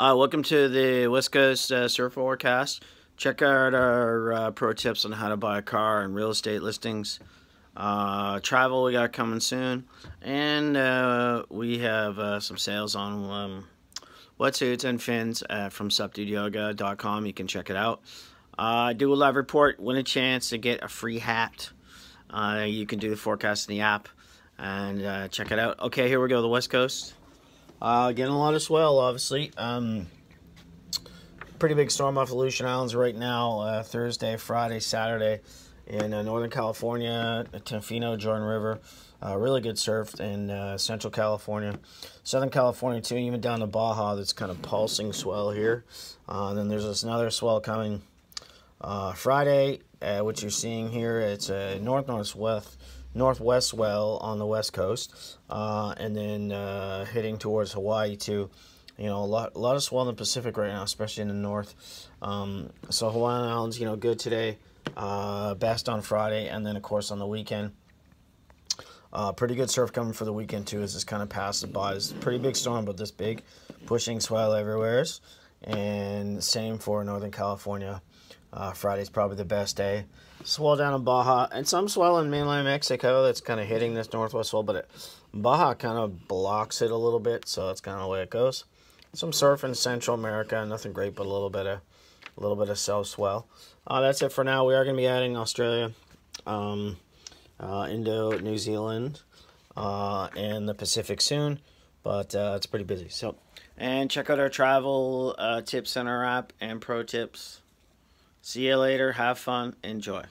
Uh, welcome to the West Coast uh, Surf Forecast. Check out our uh, pro tips on how to buy a car and real estate listings. Uh, travel we got coming soon, and uh, we have uh, some sales on um, wetsuits and fins from SupDudeYoga.com. You can check it out. Do a live report. Win a chance to get a free hat. you can do the forecast in the app and check it out. Okay, here we go. The West Coast. Uh, getting a lot of swell, obviously. Um, pretty big storm off Aleutian Islands right now, uh, Thursday, Friday, Saturday in uh, Northern California, Tofino, Jordan River. Uh, really good surf in uh, Central California. Southern California, too, even down to Baja, that's kind of pulsing swell here. Uh, then there's this another swell coming uh, Friday, which you're seeing here. It's a north-northwest northwest swell on the west coast, uh, and then uh, heading towards Hawaii too. You know, a lot, a lot of swell in the Pacific right now, especially in the north. Um, so Hawaiian Islands, you know, good today, uh, best on Friday, and then of course on the weekend. Uh, pretty good surf coming for the weekend too, as this kind of passes by. It's pretty big storm, but this big, pushing swell everywhere. And same for Northern California. Uh, Friday's probably the best day. Swell down in Baja, and some swell in mainland Mexico that's kind of hitting this northwest swell, but it, Baja kind of blocks it a little bit, so that's kind of the way it goes. Some surf in Central America, nothing great, but a little bit of a little bit of south swell. Uh, that's it for now. We are going to be adding Australia, um, uh, Indo, New Zealand, uh, and the Pacific soon, but uh, it's pretty busy. So, and check out our travel uh, tips in our app and pro tips. See you later. Have fun. Enjoy.